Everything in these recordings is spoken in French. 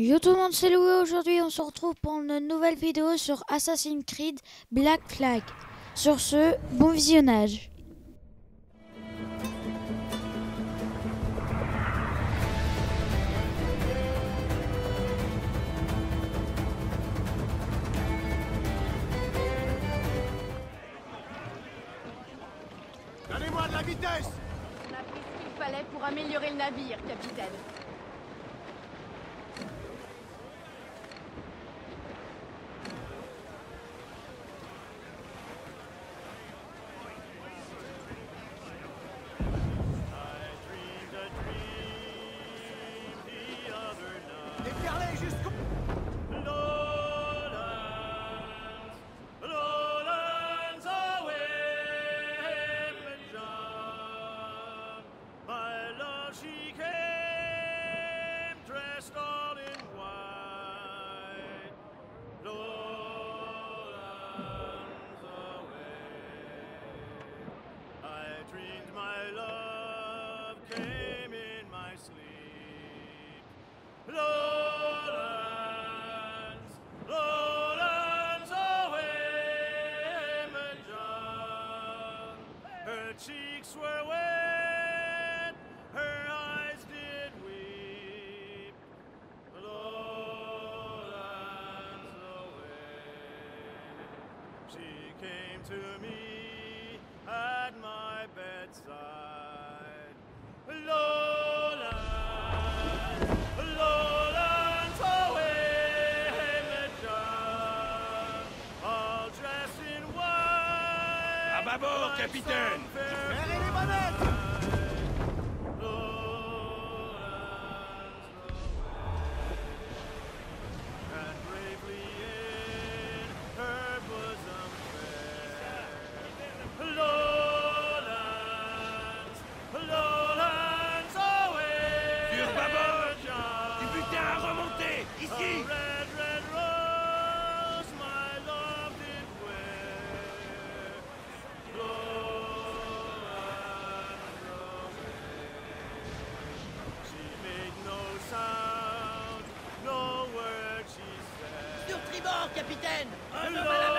Yo tout le monde, c'est Louis. Aujourd'hui, on se retrouve pour une nouvelle vidéo sur Assassin's Creed Black Flag. Sur ce, bon visionnage. Donnez-moi de la vitesse On a pris ce qu'il fallait pour améliorer le navire, capitaine. Cheeks were wet, her eyes did weep. Lowlands away. She came to me at my bedside. Lowlands, lowlands away, Imogen. All dressed in white. À bâbord, capitaine. One minute! Capitaine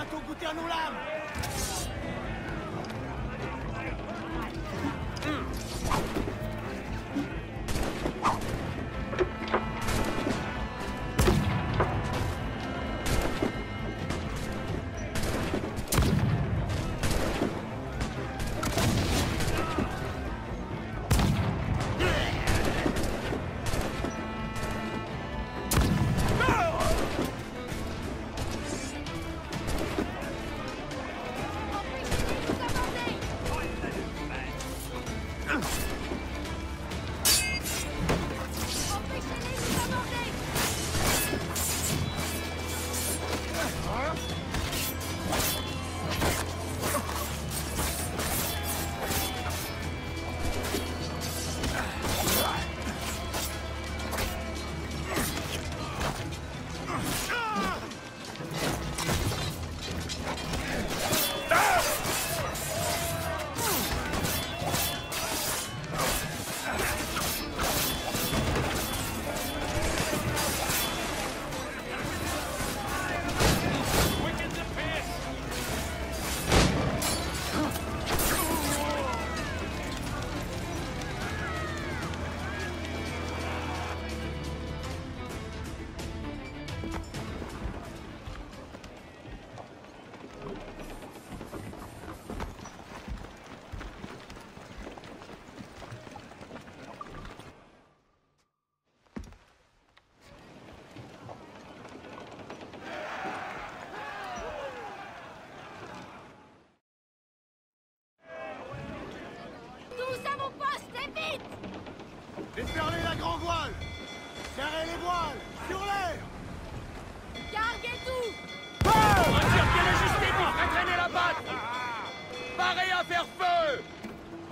bientôt goûter à nos lames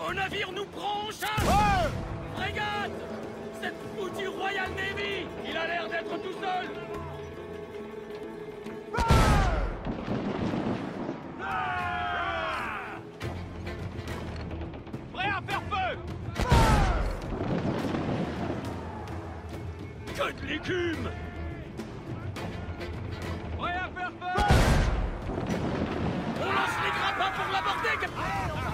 Vos navires nous prend en chasse Ouais. Frégate. Cette foutue Royal Navy Il a l'air d'être tout seul. Ah Prêt à faire feu. Que de l'écume Prêt à faire feu. On lance les grappins pour l'aborder, capitaine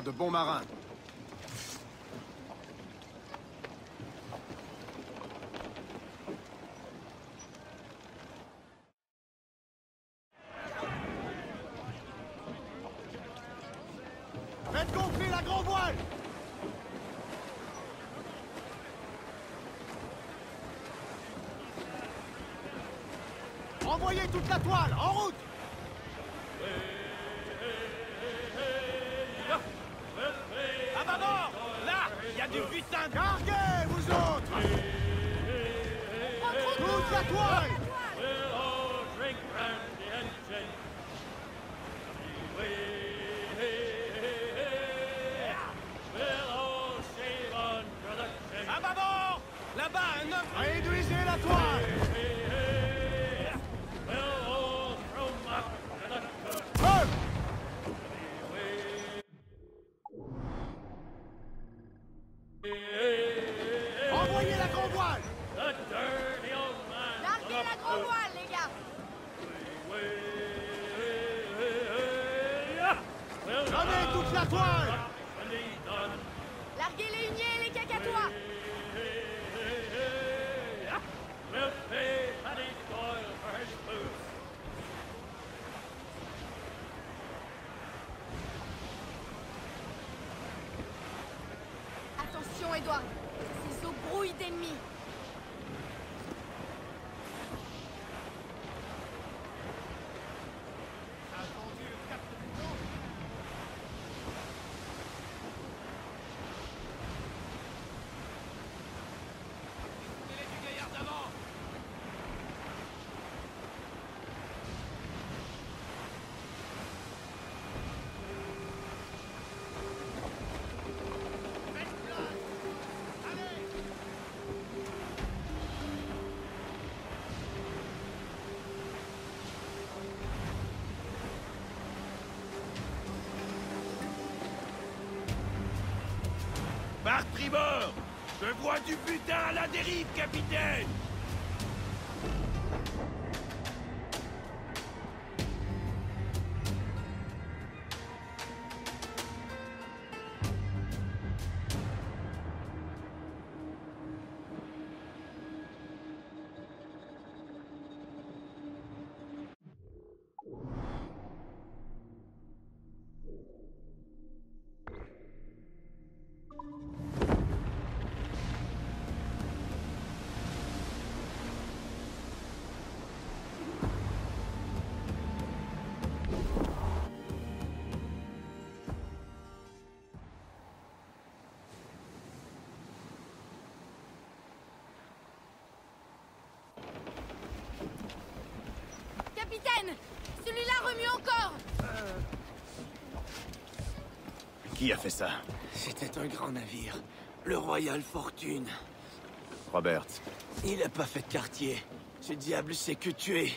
De bons marins. Faites gonfler la grand voile Envoyez toute la toile, en route Carguez, vous autres. Toute la toile Réduisez la toile Prenez toute la toile. Larguez les huniers et les cacatois. Attention, Edward Ces eaux brouillent d'ennemis tribord Je vois du putain à la dérive, capitaine Capitaine Celui-là remue encore Qui a fait ça? C'était un grand navire. Le Royal Fortune. Robert. Il a pas fait de quartier. Ce diable sait que tuer.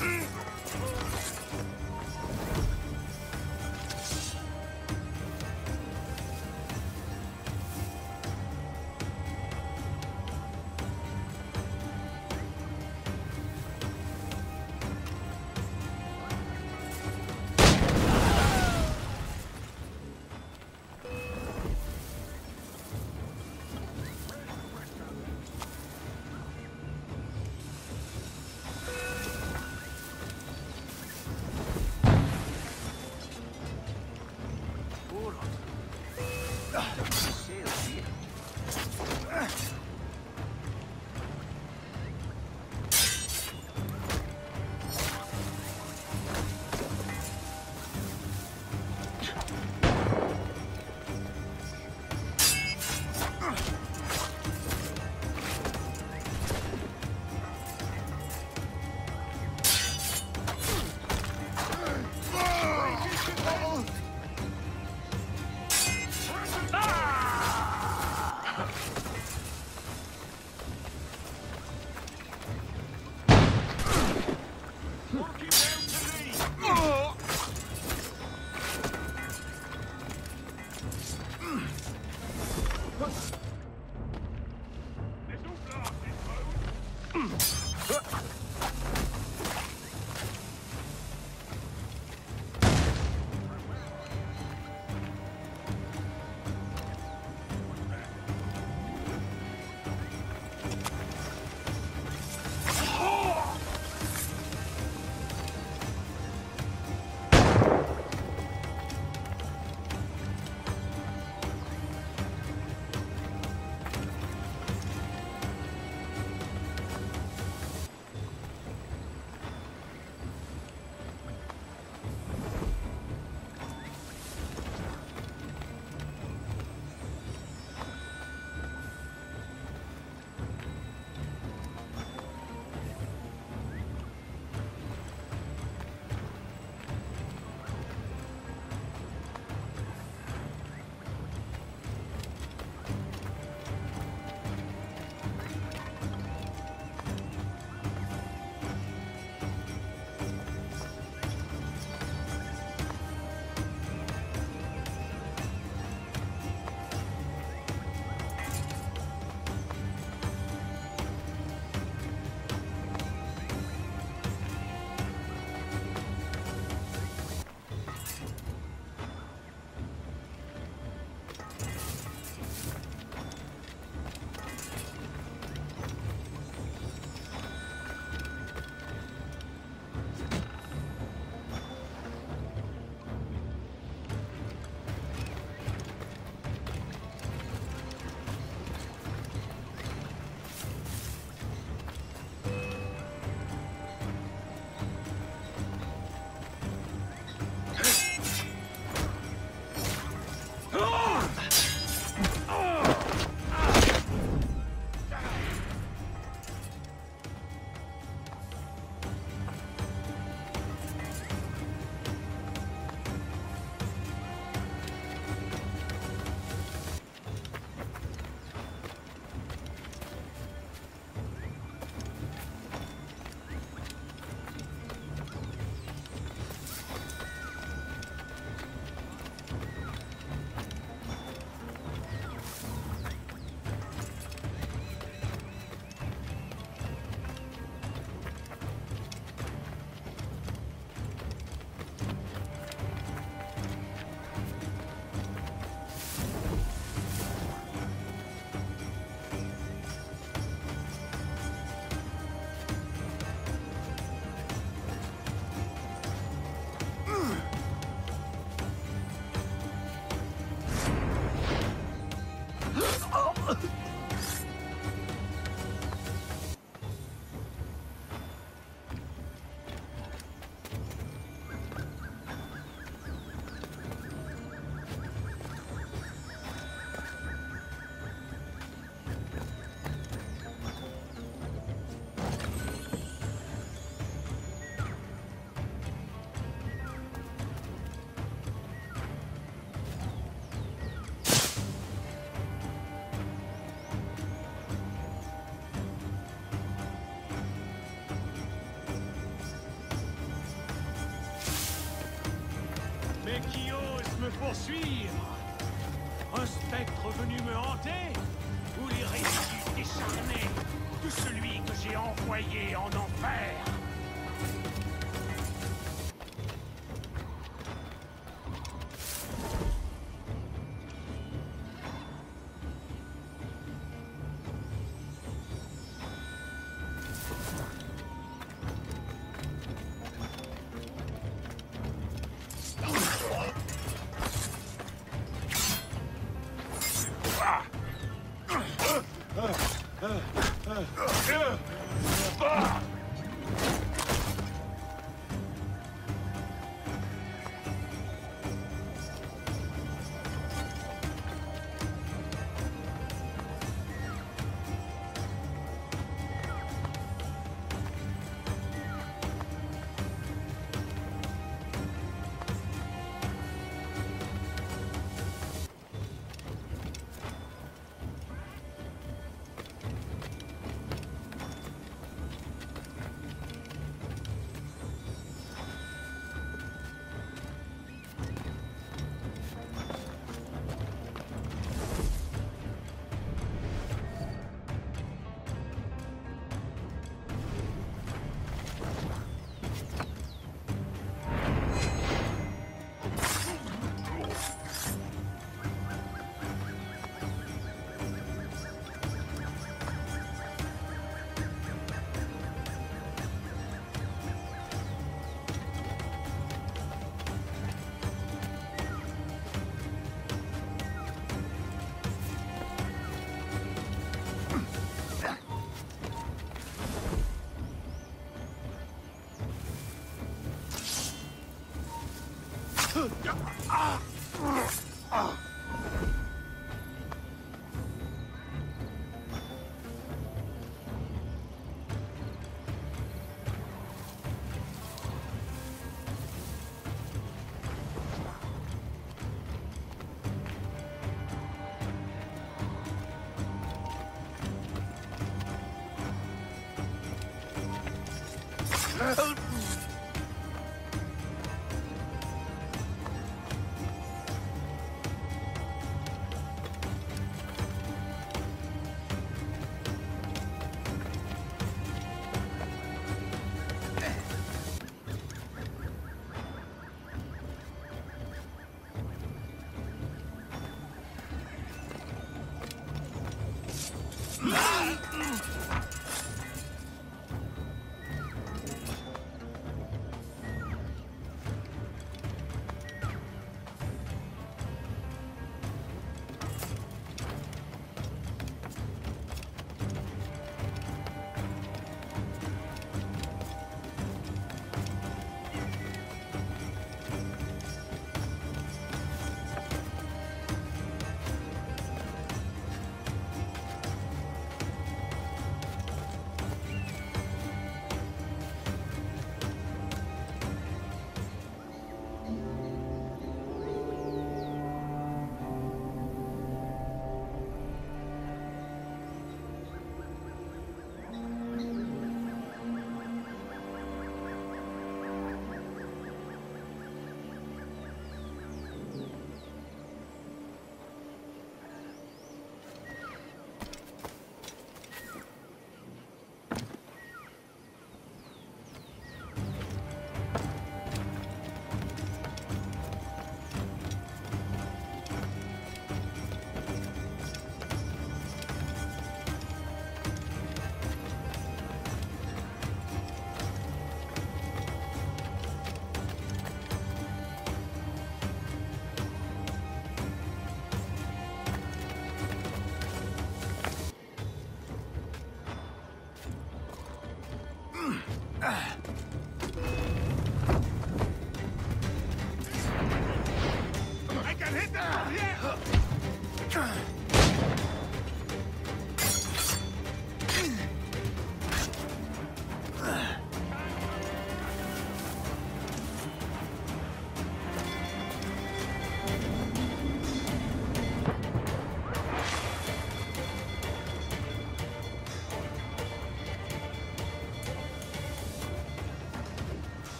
Mm-hmm.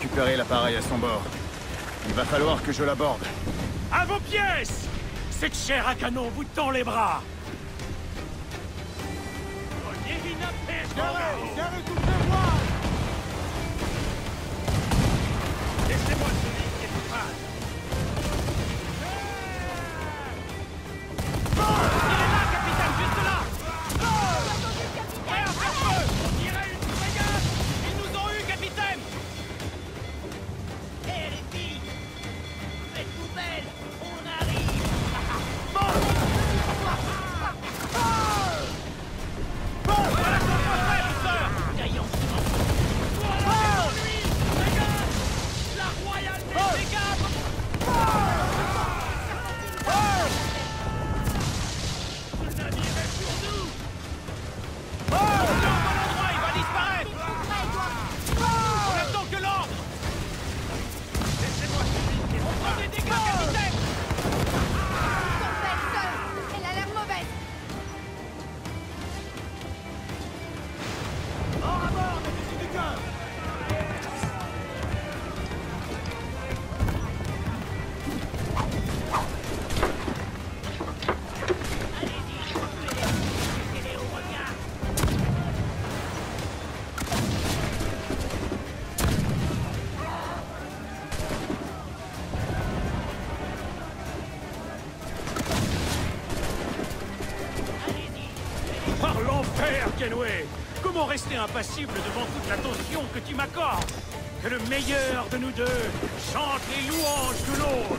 récupérer l'appareil à son bord. Il va falloir que je l'aborde. À vos pièces Cette chair à canon vous tend les bras rester impassible devant toute l'attention que tu m'accordes. Que le meilleur de nous deux chante les louanges de l'autre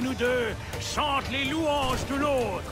nous deux chante les louanges de l'autre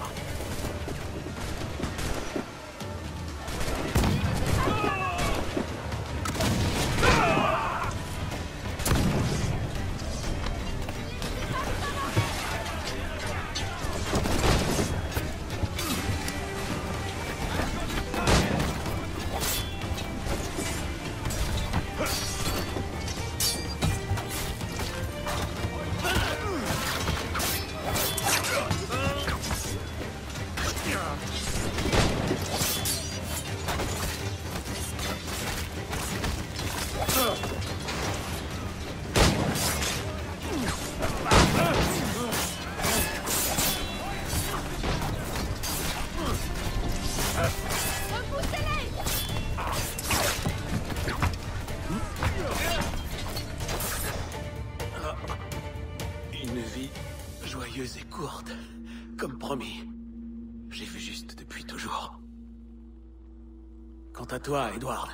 toi, Edward,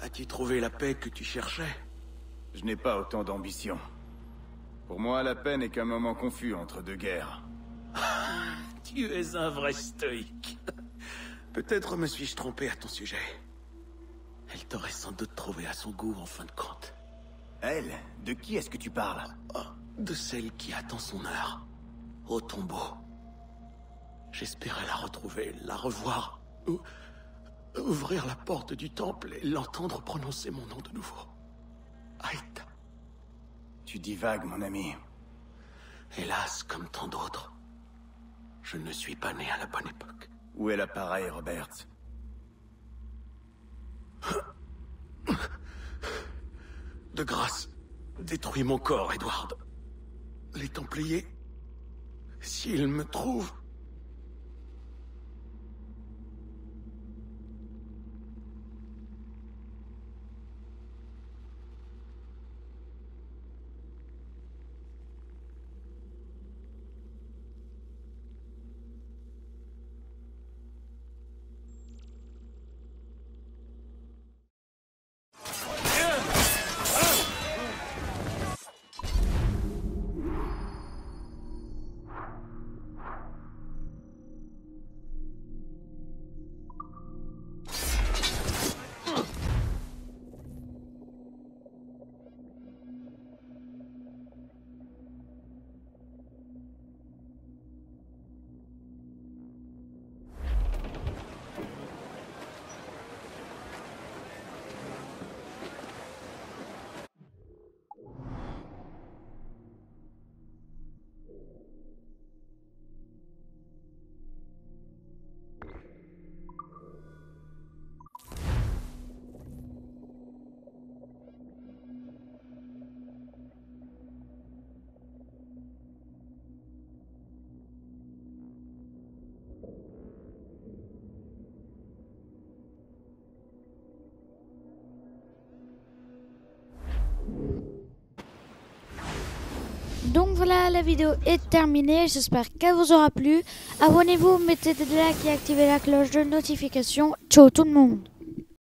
as-tu trouvé la paix que tu cherchais? Je n'ai pas autant d'ambition. Pour moi, la paix n'est qu'un moment confus entre deux guerres. Tu es un vrai stoïque. Peut-être me suis-je trompé à ton sujet. Elle t'aurait sans doute trouvé à son goût en fin de compte. Elle De qui est-ce que tu parles? Oh, de celle qui attend son heure. Au tombeau. J'espérais la retrouver, la revoir. Ou, ouvrir la porte du temple et l'entendre prononcer mon nom de nouveau. Aïta. Tu divagues, mon ami. Hélas, comme tant d'autres, je ne suis pas né à la bonne époque. Où est l'appareil, Robert? De grâce, détruis mon corps, Edward. Les Templiers, s'ils me trouvent, Donc voilà, la vidéo est terminée. J'espère qu'elle vous aura plu. Abonnez-vous, mettez des likes et activez la cloche de notification. Ciao tout le monde